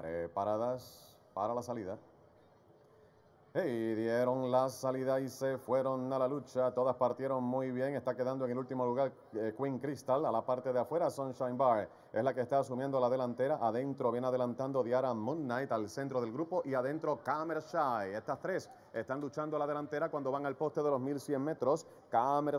Preparadas para la salida. Y dieron la salida y se fueron a la lucha. Todas partieron muy bien. Está quedando en el último lugar eh, Queen Crystal. A la parte de afuera, Sunshine Bar es la que está asumiendo la delantera. Adentro viene adelantando Diara Moon Knight al centro del grupo. Y adentro, Camer. Estas tres están luchando la delantera cuando van al poste de los 1100 metros. Camer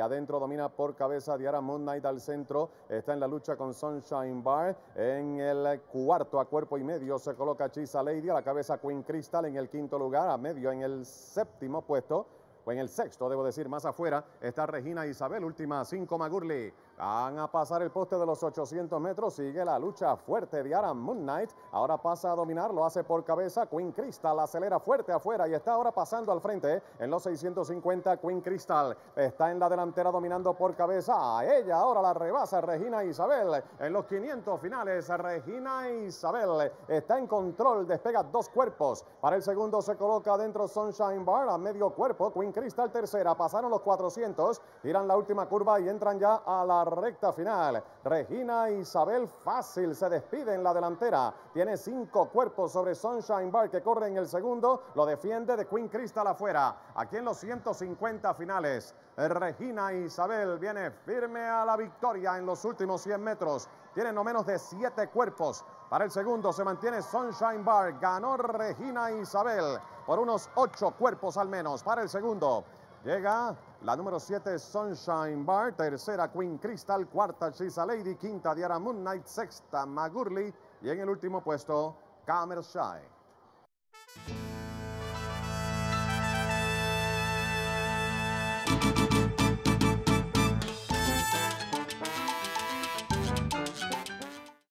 adentro domina por cabeza Diara Moon Knight al centro. Está en la lucha con Sunshine Bar. En el cuarto a cuerpo y medio se coloca Chisa Lady. A la cabeza Queen Crystal en el quinto lugar medio en el séptimo puesto en el sexto, debo decir, más afuera, está Regina Isabel, última cinco Magurli. Van a pasar el poste de los 800 metros, sigue la lucha fuerte de Aram Moon Knight, ahora pasa a dominar, lo hace por cabeza, Queen Crystal acelera fuerte afuera y está ahora pasando al frente en los 650, Queen Crystal. Está en la delantera dominando por cabeza, a ella ahora la rebasa Regina Isabel, en los 500 finales, Regina Isabel está en control, despega dos cuerpos, para el segundo se coloca dentro Sunshine Bar a medio cuerpo, Queen Cristal tercera, pasaron los 400, giran la última curva y entran ya a la recta final. Regina Isabel Fácil se despide en la delantera, tiene cinco cuerpos sobre Sunshine Bar que corre en el segundo, lo defiende de Queen Crystal afuera. Aquí en los 150 finales, Regina Isabel viene firme a la victoria en los últimos 100 metros, tiene no menos de siete cuerpos. Para el segundo se mantiene Sunshine Bar. Ganó Regina Isabel por unos ocho cuerpos al menos. Para el segundo llega la número 7 Sunshine Bar. Tercera Queen Crystal. Cuarta Chisa Lady. Quinta Diara Moon Knight. Sexta Magurli. Y en el último puesto Camer Shy.